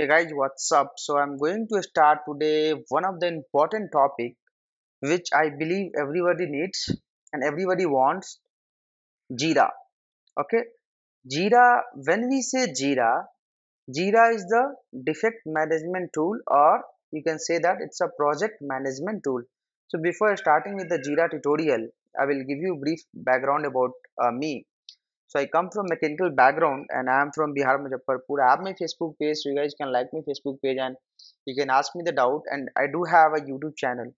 Hey guys, what's up? So I'm going to start today one of the important topic which I believe everybody needs and everybody wants Jira. Okay, Jira. When we say Jira, Jira is the defect management tool, or you can say that it's a project management tool. So before starting with the Jira tutorial, I will give you brief background about uh, me. So I come from mechanical background and I am from Bihar Muzaffarpur. I have my Facebook page, so you guys can like my Facebook page and you can ask me the doubt. And I do have a YouTube channel,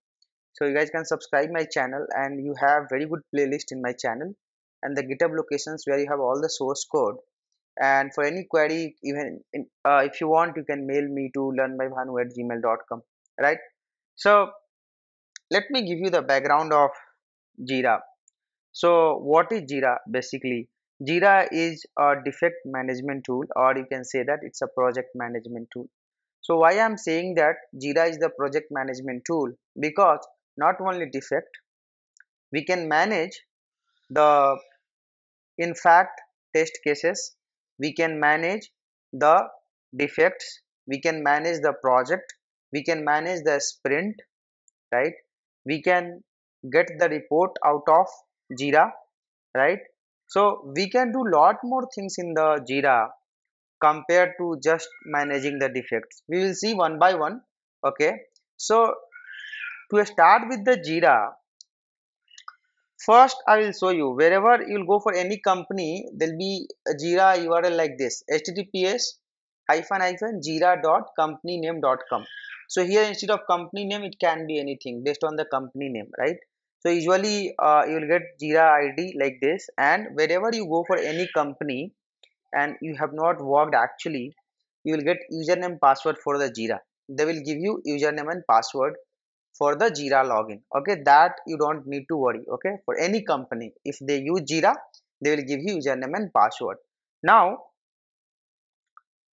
so you guys can subscribe my channel and you have very good playlist in my channel and the GitHub locations where you have all the source code. And for any query, even in, uh, if you want, you can mail me to learnbybhanu at gmail.com. Right. So let me give you the background of Jira. So what is Jira basically? Jira is a defect management tool or you can say that it's a project management tool. So why I'm saying that Jira is the project management tool? Because not only defect we can manage the in fact test cases we can manage the defects we can manage the project we can manage the sprint right? We can get the report out of Jira right so we can do lot more things in the jira compared to just managing the defects. We will see one by one okay? So to start with the jira first i will show you. Wherever you will go for any company there'll be a jira url like this https hyphen hyphen jira dot company name dot com. So here instead of company name it can be anything based on the company name right so usually uh, you will get jira id like this and wherever you go for any company and you have not worked actually you will get username password for the jira. They will give you username and password for the jira login. Okay that you don't need to worry okay? For any company if they use jira they will give you username and password. Now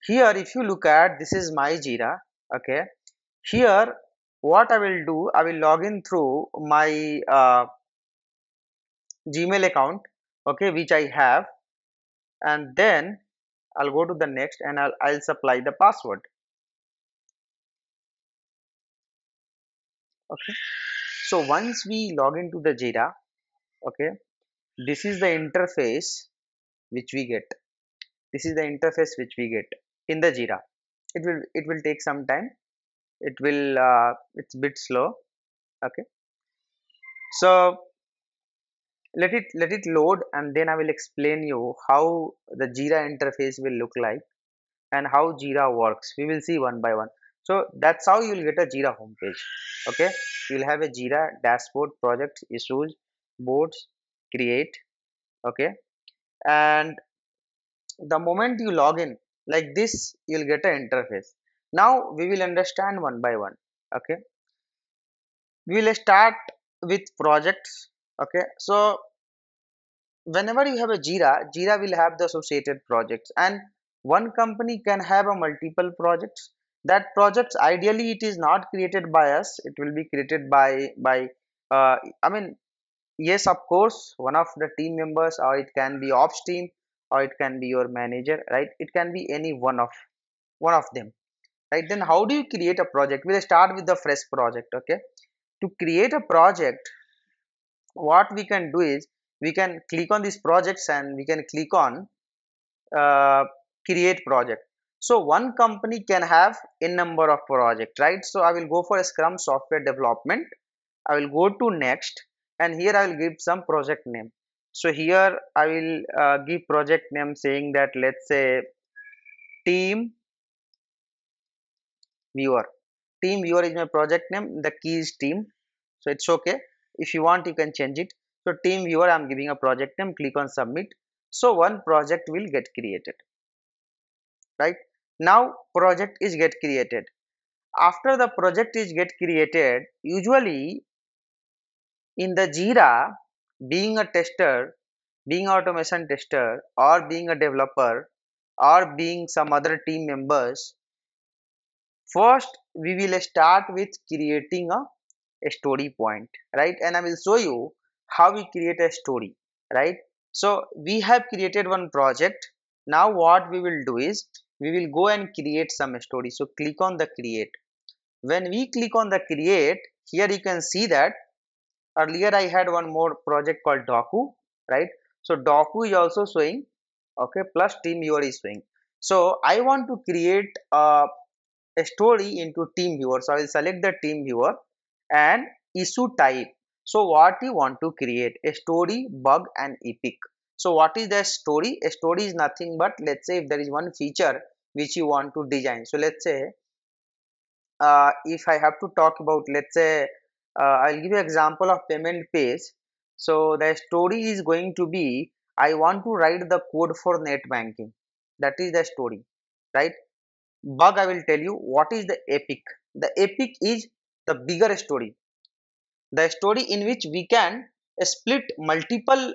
here if you look at this is my jira okay? Here what I will do, I will log in through my uh, Gmail account, okay, which I have, and then I'll go to the next and I'll, I'll supply the password. Okay, so once we log into the Jira, okay, this is the interface which we get. This is the interface which we get in the Jira. It will it will take some time it will uh, it's bit slow okay? So let it let it load and then i will explain you how the jira interface will look like and how jira works. We will see one by one. So that's how you will get a jira homepage okay? You will have a jira dashboard project issues boards create okay? And the moment you log in like this you'll get an interface now we will understand one by one okay? We will start with projects okay? So whenever you have a jira jira will have the associated projects and one company can have a multiple projects. That projects ideally it is not created by us. It will be created by by uh, i mean yes of course one of the team members or it can be ops team or it can be your manager right? It can be any one of one of them right? Then how do you create a project? We'll start with the fresh project okay? To create a project what we can do is we can click on these projects and we can click on uh, create project. So one company can have n number of projects right? So i will go for a scrum software development. I will go to next and here i will give some project name. So here i will uh, give project name saying that let's say team viewer. Team viewer is my project name the key is team. So it's okay. If you want you can change it. So team viewer i'm giving a project name. Click on submit. So one project will get created. Right? Now project is get created. After the project is get created usually in the jira being a tester being automation tester or being a developer or being some other team members first we will start with creating a, a story point right? And i will show you how we create a story right? So we have created one project. Now what we will do is we will go and create some story. So click on the create. When we click on the create here you can see that earlier i had one more project called doku right? So doku is also showing okay? Plus team viewer is showing. So i want to create a, a story into team viewer. So i will select the team viewer and issue type. So what you want to create? A story bug and epic. So what is the story? A story is nothing but let's say if there is one feature which you want to design. So let's say uh, if i have to talk about let's say uh, i'll give you example of payment page so the story is going to be i want to write the code for net banking. That is the story right bug i will tell you what is the epic. The epic is the bigger story. The story in which we can split multiple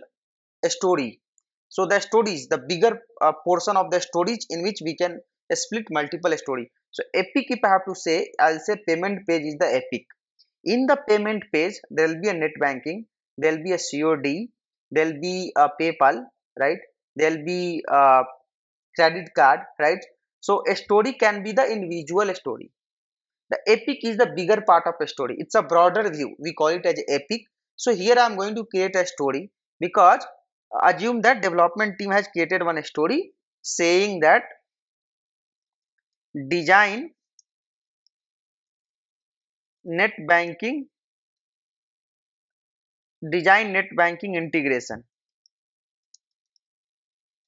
story. So the stories the bigger uh, portion of the storage in which we can split multiple story. So epic if i have to say i'll say payment page is the epic. In the payment page there will be a net banking there will be a cod there will be a paypal right? There will be a credit card right so a story can be the individual story. The epic is the bigger part of a story. It's a broader view. We call it as epic. So here i'm going to create a story because assume that development team has created one story saying that design net banking design net banking integration.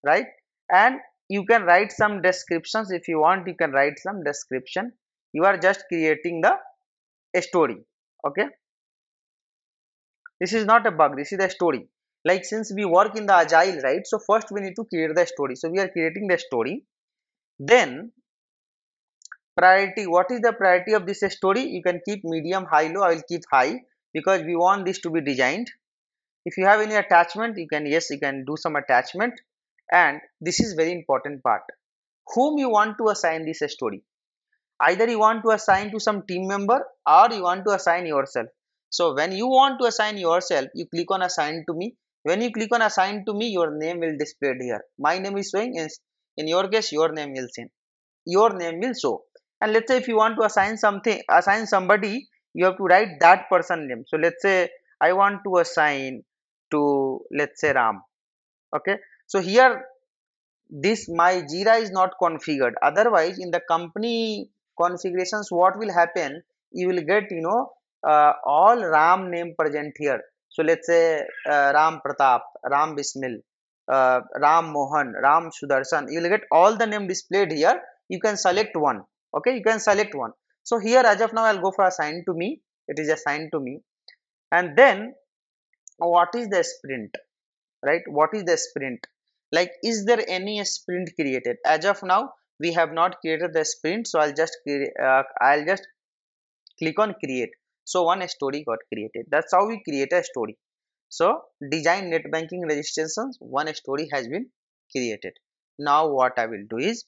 Right? And you can write some descriptions if you want. You can write some description. You are just creating the story okay? This is not a bug. This is the story. Like since we work in the agile right? So first we need to create the story. So we are creating the story. Then priority. What is the priority of this story? You can keep medium high low. I will keep high because we want this to be designed. If you have any attachment you can yes you can do some attachment and this is very important part. Whom you want to assign this story? Either you want to assign to some team member or you want to assign yourself. So when you want to assign yourself you click on assign to me. When you click on assign to me your name will display here. My name is showing in, in your case your name will see your name will show. And let's say if you want to assign something assign somebody you have to write that person name. So let's say i want to assign to let's say ram. Okay so here this my jira is not configured. Otherwise in the company configurations what will happen? You will get you know uh, all ram name present here. So let's say uh, ram pratap ram bismil uh, ram mohan ram sudarshan. You will get all the name displayed here. You can select one. Okay? You can select one. So here as of now i'll go for assign to me. It is assigned to me. And then what is the sprint? Right? What is the sprint like is there any sprint created? As of now we have not created the sprint so i'll just uh, i'll just click on create. So one story got created. That's how we create a story. So design net banking registrations one story has been created. Now what i will do is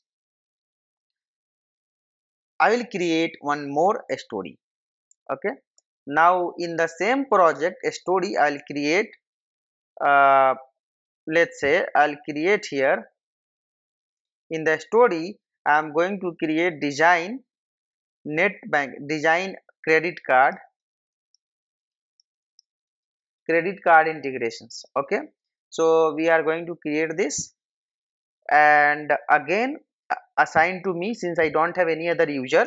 i will create one more story. Okay? Now in the same project story i'll create uh, let's say i'll create here. In the story i am going to create design net bank design credit card credit card integrations okay? So we are going to create this. And again assign to me since i don't have any other user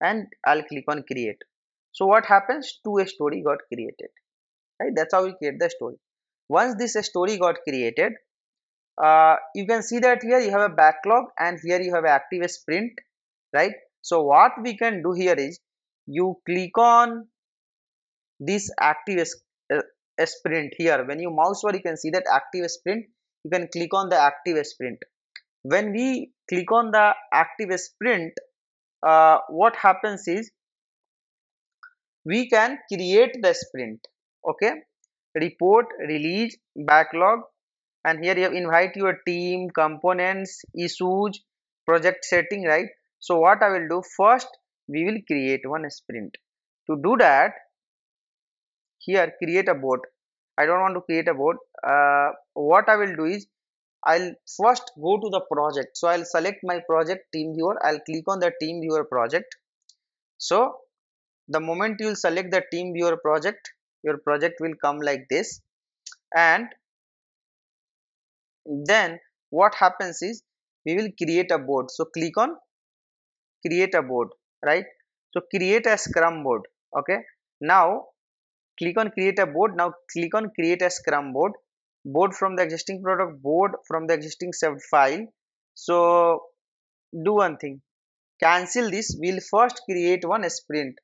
and i'll click on create. So what happens? To a story got created right? That's how we create the story once this story got created uh, you can see that here you have a backlog and here you have active sprint right? So what we can do here is you click on this active uh, sprint here. When you mouse over you can see that active sprint you can click on the active sprint. When we click on the active sprint uh, what happens is we can create the sprint okay report release backlog and here you have invite your team components issues project setting right so what i will do first we will create one sprint to do that here create a board i don't want to create a board uh, what i will do is I'll first go to the project. So I'll select my project team viewer. I'll click on the team viewer project. So the moment you'll select the team viewer project, your project will come like this. And then what happens is we will create a board. So click on create a board, right? So create a scrum board. Okay. Now click on create a board. Now click on create a scrum board board from the existing product board from the existing saved file so do one thing cancel this we'll first create one sprint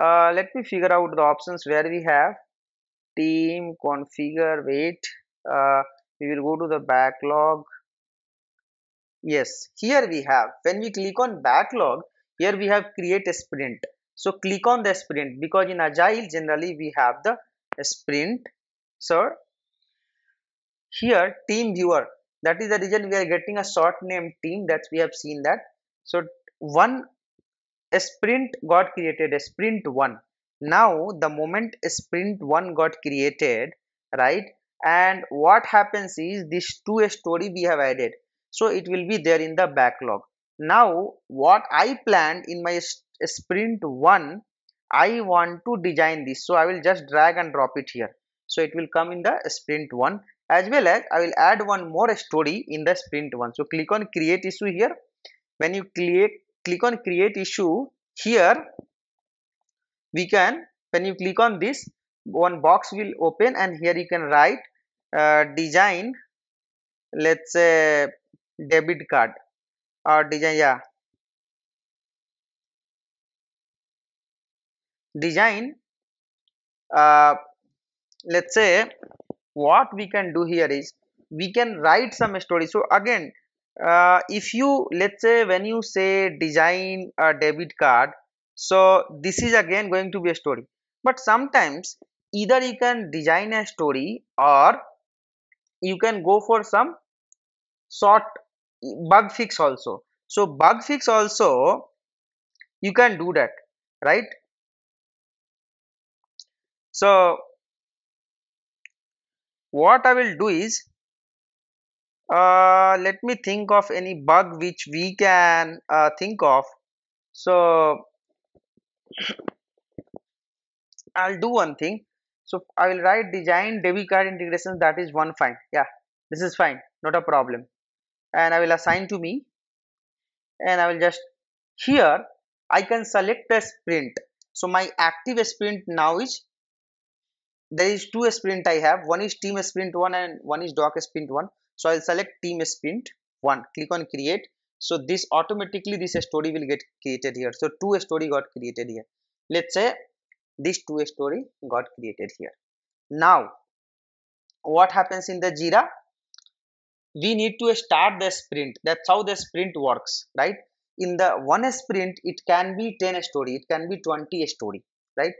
uh, let me figure out the options where we have team configure wait uh, we will go to the backlog. Yes here we have when we click on backlog here we have create a sprint. So click on the sprint because in agile generally we have the sprint so here team viewer that is the reason we are getting a short name team that we have seen that. So one sprint got created a sprint one now the moment sprint one got created right? And what happens is this two story we have added. So it will be there in the backlog. Now what i planned in my sprint one i want to design this. So i will just drag and drop it here. So it will come in the sprint one. As well as I will add one more story in the sprint one. So click on create issue here. When you click click on create issue here, we can when you click on this one box will open and here you can write uh, design let's say debit card or design yeah. Design uh, let's say what we can do here is we can write some story. So again uh, if you let's say when you say design a debit card so this is again going to be a story. But sometimes either you can design a story or you can go for some short bug fix also. So bug fix also you can do that right? So what I will do is uh, let me think of any bug which we can uh, think of. So I'll do one thing. So I will write design debit card integration that is one fine. Yeah this is fine. Not a problem. And I will assign to me. And I will just here I can select the sprint. So my active sprint now is there is two sprint I have. One is team sprint one and one is doc sprint one. So I'll select team sprint one. Click on create so this automatically this story will get created here. So two story got created here. Let's say this two story got created here. Now what happens in the jira? We need to start the sprint. That's how the sprint works right? In the one sprint it can be 10 story it can be 20 story right?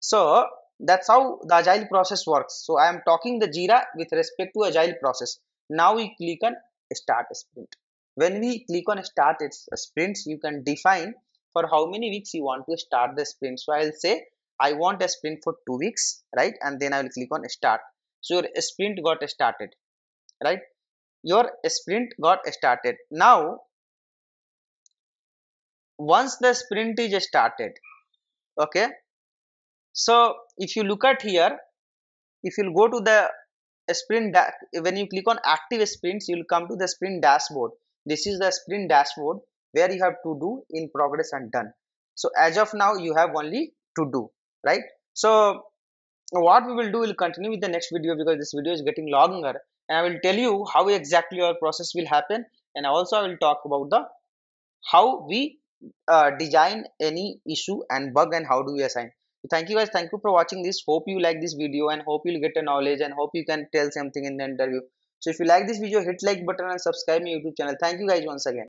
So that's how the agile process works. So i am talking the jira with respect to agile process. Now we click on start sprint when we click on start its sprints you can define for how many weeks you want to start the sprint so i'll say i want a sprint for two weeks right? And then i will click on start. So your sprint got started right? Your sprint got started. Now once the sprint is started okay? So if you look at here if you go to the sprint when you click on active sprints you will come to the sprint dashboard this is the sprint dashboard where you have to do in progress and done. So as of now you have only to do right? So what we will do will continue with the next video because this video is getting longer. And i will tell you how exactly our process will happen. And also i will talk about the how we uh, design any issue and bug and how do we assign. Thank you guys. Thank you for watching this. Hope you like this video and hope you'll get a knowledge and hope you can tell something in the interview so if you like this video hit like button and subscribe my youtube channel. Thank you guys once again